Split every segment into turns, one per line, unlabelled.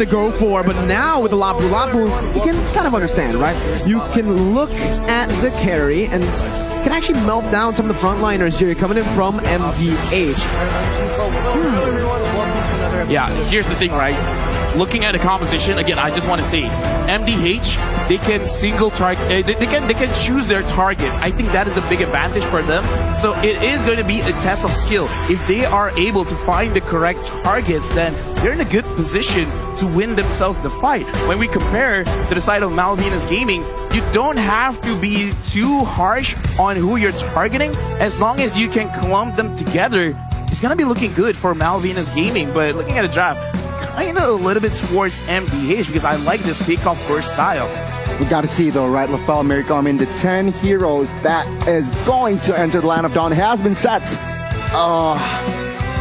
to go for, but now with the Lapu Lapu, you can kind of understand, right? You can look at the carry and can actually melt down some of the frontliners here coming in from MDH.
Hmm. Yeah, here's the thing, right? Looking at the composition again, I just want to say, MDH they can single target, uh, they, they can they can choose their targets. I think that is a big advantage for them. So it is going to be a test of skill. If they are able to find the correct targets, then they're in a good position to win themselves the fight. When we compare to the side of Malvinas Gaming, you don't have to be too harsh on who you're targeting. As long as you can clump them together, it's gonna be looking good for Malvinas Gaming. But looking at the draft, kind of a little bit towards MDH because I like this pick-off first style.
We got to see though, right, Lafel America? I mean, the 10 heroes that is going to enter the Land of Dawn has been set. Uh,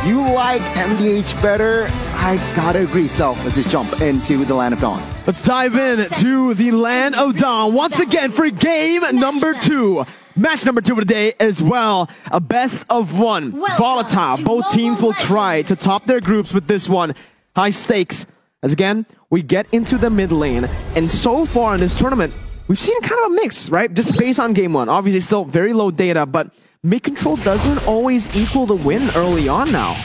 you like MDH better? I gotta agree, Self, let's just jump into the Land of Dawn.
Let's dive in to the Land of Dawn once again for game number two. Match number two of the day as well. A best of one. Volatile. Both teams will try to top their groups with this one. High stakes. As again, we get into the mid lane. And so far in this tournament, we've seen kind of a mix, right? Just based on game one. Obviously still very low data, but mid control doesn't always equal the win early on now.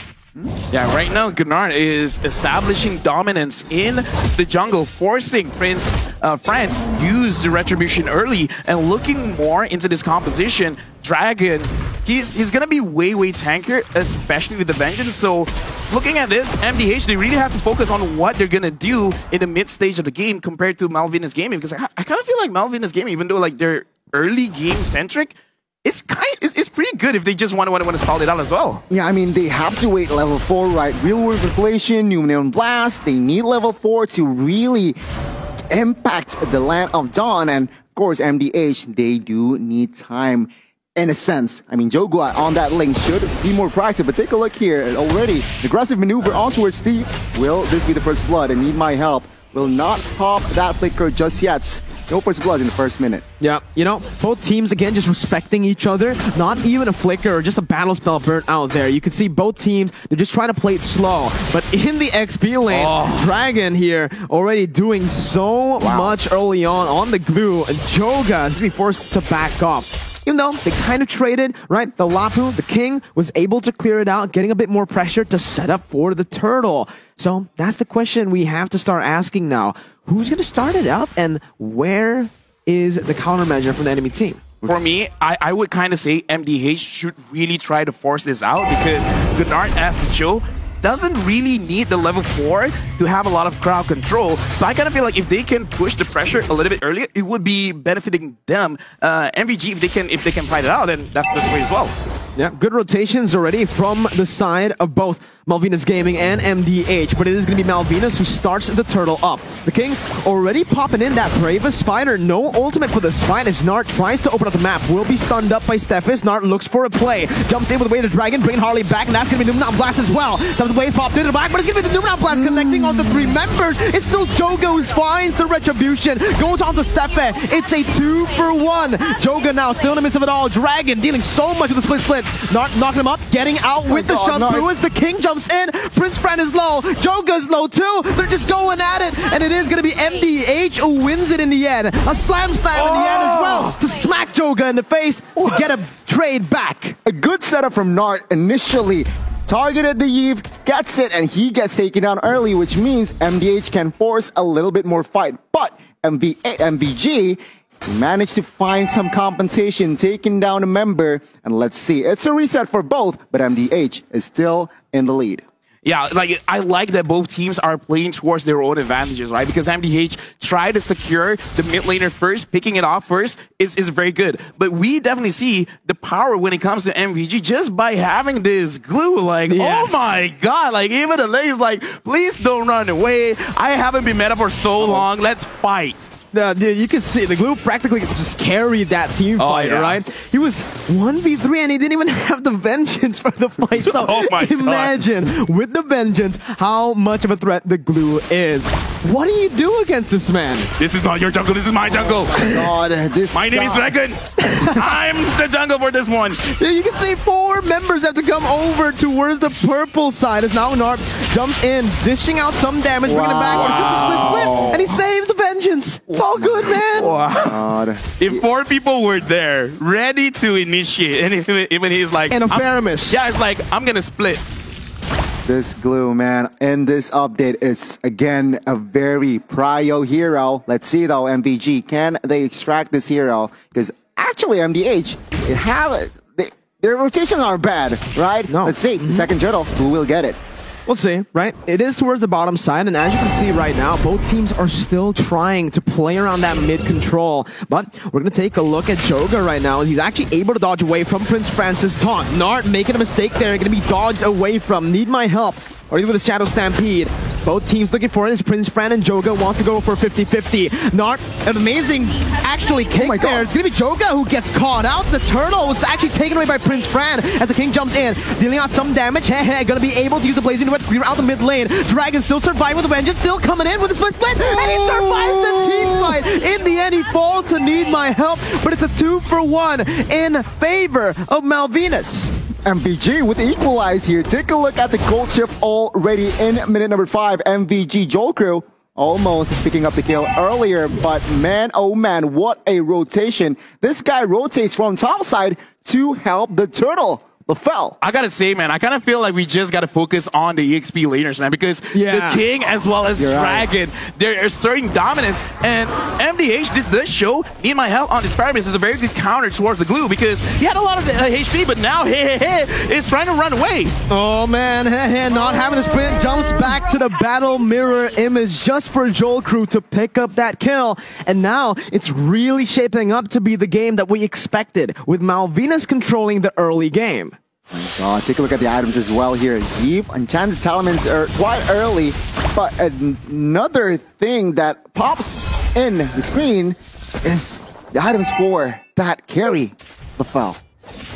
Yeah, right now Gunnar is establishing dominance in the jungle, forcing Prince uh, Fran use the retribution early and looking more into this composition. Dragon, he's he's gonna be way way tankier, especially with the vengeance. So looking at this, MDH they really have to focus on what they're gonna do in the mid stage of the game compared to Malvinas Gaming because I, I kind of feel like Malvinas Gaming, even though like they're early game centric, it's kind it's pretty good if they just want to want to, want to stall it out as well.
Yeah, I mean they have to wait level four, right? Real world manipulation, Numenor Blast. They need level four to really impact the land of Dawn, and of course MDH. They do need time. In a sense, I mean, Joga on that Ling should be more proactive, but take a look here already. Aggressive maneuver on towards Steve. Will this be the first blood? I need my help. Will not pop that flicker just yet. No first blood in the first minute.
Yeah, you know, both teams again just respecting each other. Not even a flicker or just a battle spell burnt out there. You can see both teams, they're just trying to play it slow. But in the XP lane, oh. Dragon here already doing so wow. much early on on the Gloo. And Joga is going to be forced to back off even though they kind of traded, right? The Lapu, the king, was able to clear it out, getting a bit more pressure to set up for the turtle. So that's the question we have to start asking now who's going to start it up and where is the countermeasure from the enemy team?
For me, I, I would kind of say MDH should really try to force this out because Gunnar as the Joe doesn't really need the level 4 to have a lot of crowd control. So I kind of feel like if they can push the pressure a little bit earlier, it would be benefiting them. Uh, MVG, if they can if they can fight it out, then that's the way as well.
Yeah, good rotations already from the side of both Malvinas Gaming and MDH, but it is going to be Malvinas who starts the turtle up. The King already popping in that Bravest Fighter. No ultimate for the Spine as Nart tries to open up the map. Will be stunned up by Stephis. Nart looks for a play. Jumps in with the way the Dragon, bringing Harley back, and that's going to be Numenant Blast as well. That the wave popped into the back, but it's going to be the Numenant Blast connecting on the three members. It's still Joga who finds the Retribution. Goes on to Steffe. It's a two for one. Joga now still in the midst of it all. Dragon dealing so much with the split split. Nart knocking him up, getting out oh with the God, shove through as the King jumps jumps in. Prince Fran is low. Joga's low too. They're just going at it. And it is going to be MDH who wins it in the end. A slam slam oh. in the end as well oh. to smack Joga in the face to get a trade back.
A good setup from Nart initially. Targeted the Yve, gets it, and he gets taken down early, which means MDH can force a little bit more fight. But MV MVG managed to find some compensation, taking down a member, and let's see. It's a reset for both, but MDH is still in the lead.
Yeah, like I like that both teams are playing towards their own advantages, right? Because MDH tried to secure the mid laner first, picking it off first is, is very good. But we definitely see the power when it comes to MVG just by having this Gloo. Like, oh yes. oh my god, like even the lane's like, please don't run away. I haven't been meta for so oh. long. Let's fight.
Uh, dude, you can see the Gloo practically just carried that team oh, fight, yeah. right? He was 1v3 and he didn't even have the vengeance for the fight. So oh imagine God. with the vengeance how much of a threat the Gloo is. What do you do against this man?
This is not your jungle, this is my jungle.
God, this
My name is Dragon. I'm the jungle for this one.
Yeah, you can see four members have to come over towards the purple side as now Nart jumps in, dishing out some damage, bringing it back. Wow. Split, split, and he saves the vengeance. It's all good, man.
Wow. If four people were there, ready to initiate, and even, even he's like,
and a Faramis.
Yeah, it's like, I'm gonna split.
This Gloo, man, in this update is again a very prio hero. Let's see though, MVG, can they extract this hero? Because actually, MDH, it have they, their rotations aren't bad, right?
No.
Let's see. Mm -hmm. Second turtle, who will get it?
We'll see, right? It is towards the bottom side, and as you can see right now, both teams are still trying to play around that mid control. But we're going to take a look at Joga right now, as he's actually able to dodge away from Prince Francis Taunt. Nart making a mistake there, going to be dodged away from. Need my help or even with the Shadow Stampede. Both teams looking for it is Prince Fran and Joga wants to go for 50-50. Not an amazing actually kick oh there. It's going to be Joga who gets caught out. The turtle was actually taken away by Prince Fran as the king jumps in, dealing out some damage. Going to be able to use the Blazing to clear out the mid lane. Dragon still surviving with the Vengeance, still coming in with a split split, and he survives the team fight. In the end, he falls to need my help, but it's a two for one in favor of Malvinas.
MVG with the equalize here. Take a look at the gold chip already in minute number five. MVG Joel Crew almost picking up the kill earlier, but man, oh man, what a rotation. This guy rotates from top side to help the turtle. LaFell.
I gotta say, man, I kind of feel like we just gotta focus on the EXP laners, man, because yeah. the King as well as You're Dragon, right. they're asserting dominance. And MDH, this does show Need My Help on this Faramis is a very good counter towards the Gloo because he had a lot of uh, HP, but now, hey, hey, hey, is trying to run away.
Oh, man, hey, hey, not having the sprint, jumps back to the battle mirror image just for Joel Crew to pick up that kill. And now it's really shaping up to be the game that we expected with Malvinas controlling the early game.
Oh my God, take a look at the items as well here. Yve Enchanted Talismans are quite early, but another thing that pops in the screen is the items for that carry the fell.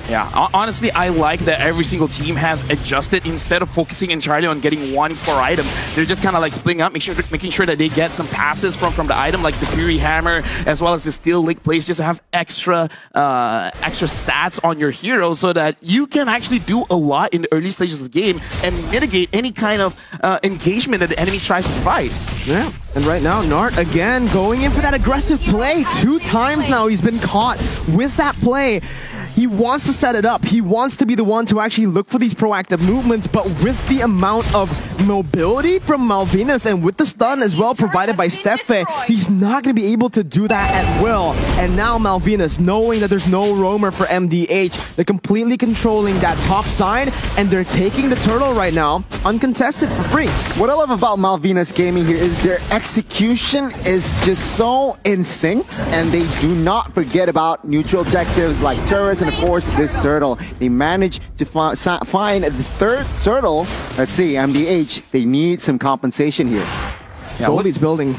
Yeah, honestly, I like that every single team has adjusted instead of focusing entirely on getting one core item. They're just kind of like splitting up, make sure, making sure that they get some passes from, from the item, like the Fury Hammer, as well as the Steel Legplates, just to have extra uh, extra stats on your hero so that you can actually do a lot in the early stages of the game and mitigate any kind of uh, engagement that the enemy tries to provide.
Yeah, and right now, Nart again going in for that aggressive play. Two times now he's been caught with that play. He wants to set it up. He wants to be the one to actually look for these proactive movements, but with the amount of mobility from Malvinas and with the stun as well provided by Steffe, he's not going to be able to do that at will. And now Malvinas, knowing that there's no roamer for MDH, they're completely controlling that top side, and they're taking the turtle right now, uncontested for free.
What I love about Malvinas Gaming here is their execution is just so in sync, and they do not forget about neutral objectives like turrets and of course this turtle. They manage to fi find the third turtle. Let's see, MDH, they need some compensation here.
Yeah, Goldie's building.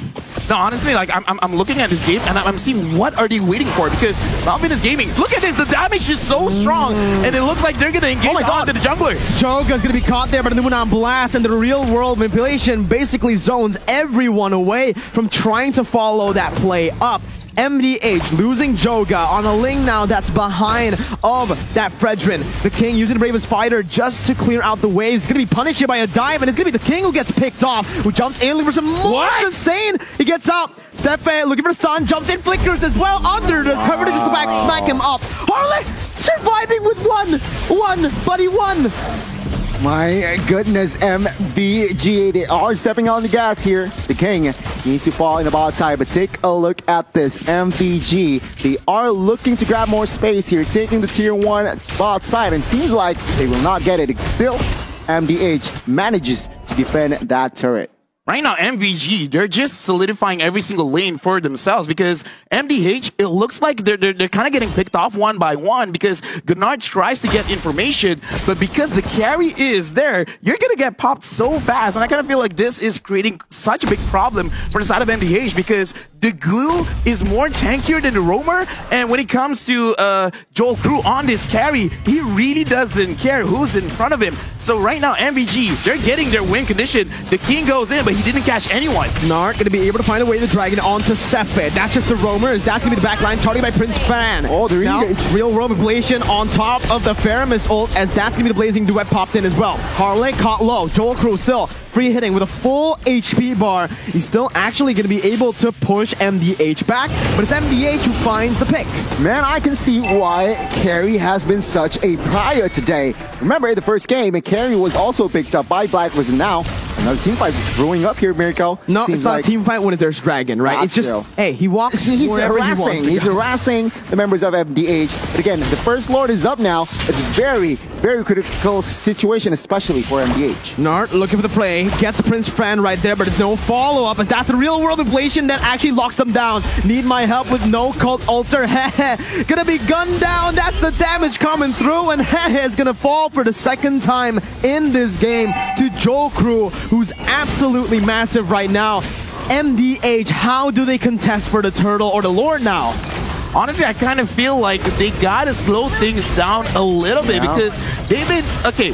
No, honestly, like I'm, I'm looking at this game and I'm seeing what are they waiting for because Malvinas Gaming. Look at this, the damage is so strong, mm. and it looks like they're gonna engage oh my God. the jungler.
Joga's gonna be caught there, but the moon on blast, and the real world manipulation basically zones everyone away from trying to follow that play up. MDH losing Joga on a Ling now that's behind of that Fredrin. The King using the Bravest Fighter just to clear out the waves. He's going to be punished here by a dive, and it's going to be the King who gets picked off, who jumps in looking for some more insane. He gets up. Stefan looking for a stun, jumps in, flickers as well under the turret just to back smack him up. Harley surviving with one, one, buddy, one.
My goodness, MVG, they are stepping on the gas here. The King needs to fall in the bot side, but take a look at this. MVG, they are looking to grab more space here, taking the tier 1 bot side, and seems like they will not get it. Still, MDH manages to defend that turret.
Right now, MVG, they're just solidifying every single lane for themselves because MDH, it looks like they're, they're, they're kind of getting picked off one by one because Gennard tries to get information, but because the carry is there, you're going to get popped so fast. And I kind of feel like this is creating such a big problem for the side of MDH because the Gloo is more tankier than the roamer. And when it comes to uh, JoelCrew on this carry, he really doesn't care who's in front of him. So right now, MVG, they're getting their win condition. The king goes in, but he didn't catch anyone.
Nart going to be able to find a way the dragon onto Stefan. That's just the roamers. That's going to be the back line targeted by Prince Fan.
Oh, they're
now, real roam ablation on top of the Faramis ult as that's going to be the blazing duet popped in as well. Harley caught low. Joel Crew still free hitting with a full HP bar, he's still actually going to be able to push MDH back, but it's MDH who finds the pick.
Man, I can see why Carry has been such a prior today. Remember, the first game, Carry was also picked up by Black and now another team fight is brewing up here, Mirko.
No, Seems it's not like a team fight when there's Dragon, right? It's just, hey, he walks
He's harassing.
He
he's harassing the members of MDH. But again, the First Lord is up now. It's very, very critical situation, especially for MDH.
Nart looking for the play, gets Prince Fran right there, but there's no follow-up as that's the real-world manipulation that actually locks them down. Need my help with no cult altar. gonna be gunned down. That's the damage coming through, and is gonna fall for the second time in this game to Joel Crew, who's absolutely massive right now. MDH, how do they contest for the turtle or the lord now?
Honestly, I kind of feel like they gotta slow things down a little bit yeah. because they've been okay.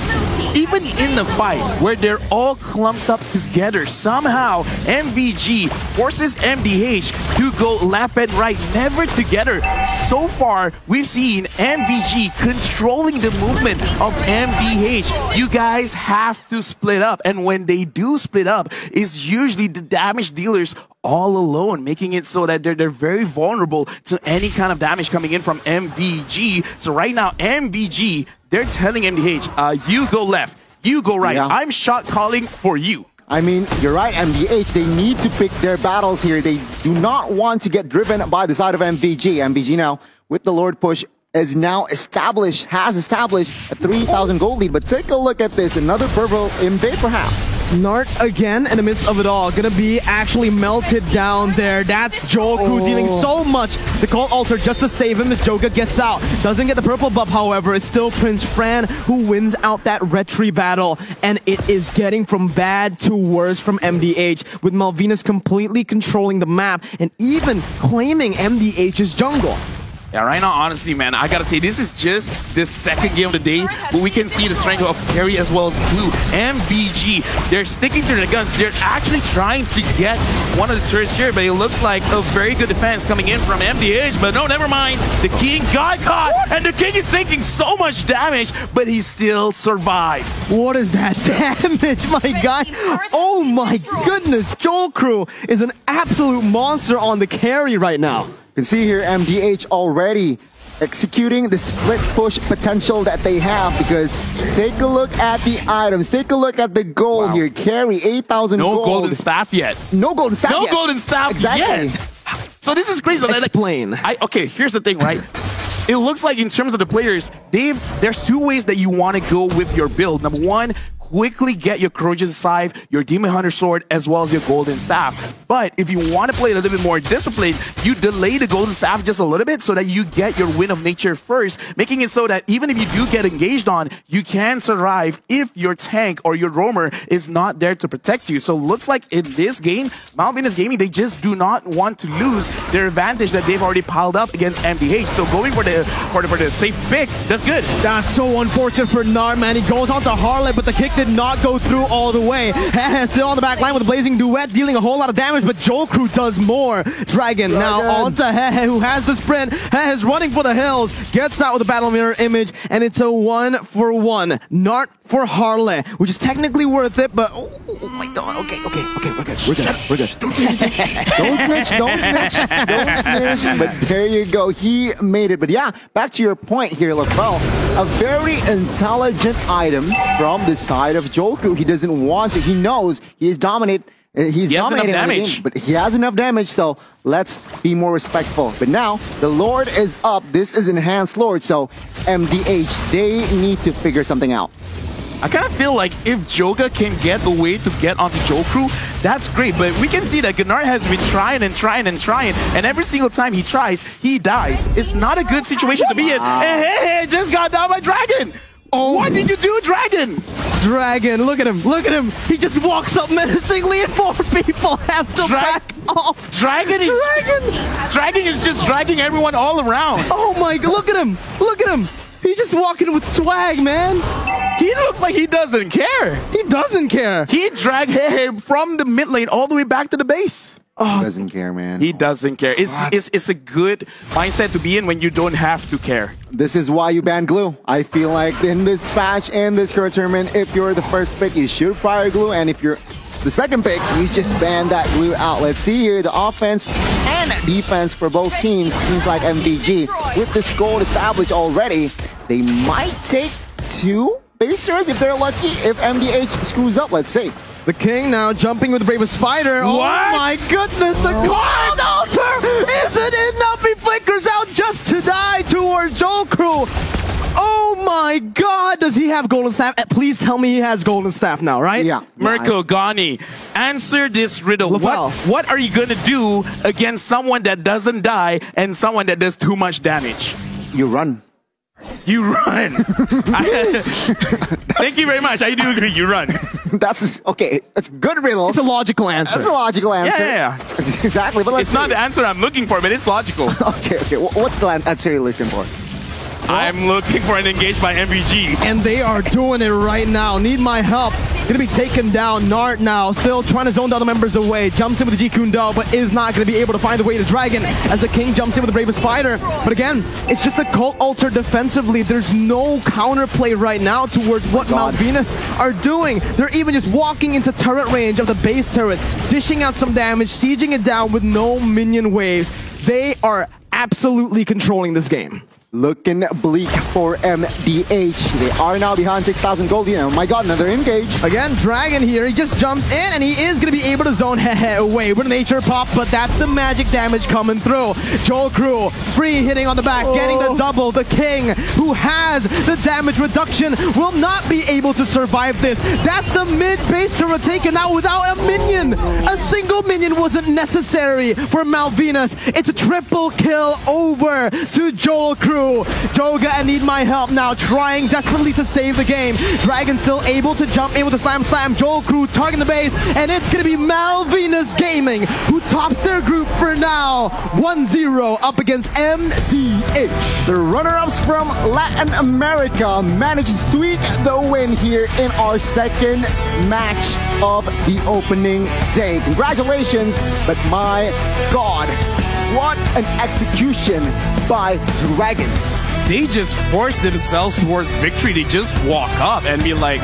Even in the fight where they're all clumped up together, somehow MVG forces MDH to go left and right, never together. So far, we've seen MVG controlling the movement of MDH. You guys have to split up, and when they do split up, it's usually the damage dealers all alone, making it so that they're, they're very vulnerable to any kind of damage coming in from MVG. So right now, MVG, they're telling MDH, uh, you go left, you go right. Yeah. I'm shot calling for you.
I mean, you're right, MDH, they need to pick their battles here. They do not want to get driven by the side of MVG. MVG now, with the Lord push, is now established, has established a 3,000 gold lead. But take a look at this. Another purple invade, perhaps.
Nart again in the midst of it all. Gonna be actually melted down there. That's Joku oh. dealing so much. The call altar just to save him as Joga gets out. Doesn't get the purple buff, however. It's still Prince Fran who wins out that retry battle. And it is getting from bad to worse from MDH with Malvinas completely controlling the map and even claiming MDH's jungle.
Yeah, right now, honestly, man, I gotta say, this is just the second game of the day, but we can see the strength of Carry as well as Blue and BG. They're sticking to their guns. They're actually trying to get one of the turrets here, but it looks like a very good defense coming in from MDH, but no, never mind. The King got caught, what? and the King is taking so much damage, but he still survives.
What is that damage, my guy? Oh my goodness, Joel Crew is an absolute monster on the carry right now.
You can see here MDH already executing the split push potential that they have because take a look at the items, take a look at the gold wow. here. Carry 8,000
no
gold.
golden staff yet.
No golden staff
no
yet.
Golden staff exactly. yet. So this is crazy.
Explain.
I, okay, here's the thing, right? it looks like in terms of the players, Dave, there's two ways that you want to go with your build. Number one, quickly get your Corrosion Scythe, your Demon Hunter Sword, as well as your Golden Staff. But if you want to play a little bit more disciplined, you delay the Golden Staff just a little bit so that you get your Wind of Nature first, making it so that even if you do get engaged on, you can survive if your tank or your roamer is not there to protect you. So looks like in this game, Malvinas Gaming, they just do not want to lose their advantage that they've already piled up against MDH. So going for the for the, for the safe pick, that's good.
That's so unfortunate for Nar, man. He goes on to Harley, but the kick did not go through all the way. He's still on the back line with Blazing Duet, dealing a whole lot of damage, but Joel Crew does more. Dragon, Dragon. now onto Hehe, who has the sprint. Hehe is running for the hills, gets out with a Battle Mirror image, and it's a one for one. Nart for Harley, which is technically worth it, but oh, oh my god, okay, okay, okay, we're good, we're good, we're good.
Don't snitch, don't snitch, don't snitch. But there you go, he made it. But yeah, back to your point here, LaFell, a very intelligent item from the side of Jokru. He doesn't want to, he knows he is dominant. Uh, he's
he
dominating
damage.
Game, but he has enough damage, so let's be more respectful. But now, the Lord is up. This is Enhanced Lord, so MDH, they need to figure something out.
I kind of feel like if Joga can get a way to get onto Jokru, that's great. But we can see that Gunnar has been trying and trying and trying, and every single time he tries, he dies. It's not a good situation to be in. And hey, hey, just got down by Dragon. Oh, what did you do, Dragon?
Dragon, look at him, look at him. He just walks up menacingly and four people have to Dra back off.
Dragon is Dragon. Dragon is just dragging everyone all around.
Oh my god, look at him. Look at him. He's just walking with swag, man.
He looks like he doesn't care.
He doesn't care.
He dragged him from the mid lane all the way back to the base.
Oh, He doesn't care, man.
He doesn't care. It's, it's it's a good mindset to be in when you don't have to care.
This is why you ban Gloo. I feel like in this patch and this current tournament, if you're the first pick, you should fire Gloo, and if you're the second pick, you just ban that Gloo out. Let's see here the offense and defense for both teams. Seems like MVG with this goal established already, they might take two base turns if they're lucky. If MDH screws up, let's see.
The king now jumping with the bravest fighter. Oh my goodness, the cold altar isn't enough. He flickers out just to die towards Crew. Oh my god, does he have golden staff? Eh, Please tell me he has golden staff now, right?
Yeah.
Mirko Gani, answer this riddle.
Lafelle.
What, what are you going to do against someone that doesn't die and someone that does too much damage?
You run.
You run. I- thank you very much. I do agree. You run.
That's okay. That's good riddle.
It's a logical answer.
That's a logical answer.
Yeah, yeah,
exactly. But let's
It's not the answer I'm looking for, but it's logical.
Okay, okay. What's the answer you're looking for?
I'm looking for an engage by MVG.
and they are doing it right now. Need my help. Gonna be taken down. Nart now still trying to zone the other members away. Jumps in with the G Kundo, but is not gonna be able to find the way to Dragon as the King jumps in with the Bravest Fighter. But again, it's just a Cult Altar defensively. There's no counterplay right now towards what Malvinas are doing. They're even just walking into turret range of the base turret, dishing out some damage, sieging it down with no minion waves. They are absolutely controlling this game.
Looking bleak for MDH. They are now behind 6,000 gold. You know, my god, another engage.
Again, Dragon here, he just jumps in and he is going to be able to zone away with a nature pop, but that's the magic damage coming through. Joel Crew, free hitting on the back, getting the oh. double. The King, who has the damage reduction, will not be able to survive this. That's the mid base turret taken out without a minion. A single minion wasn't necessary for Malvinas. It's a triple kill over to Joel Crew. Joga and Need My Help now trying desperately to save the game. Dragon still able to jump in with a slam slam. Joel Crew targeting the base, and it's gonna be Malvinas Gaming who tops their group for now. 1-0 up against MDH.
The runner-ups from Latin America managed to squeak the win here in our second match of the opening day. Congratulations, but my god, what an execution by Dragon.
They just force themselves towards victory. They just walk up and be like,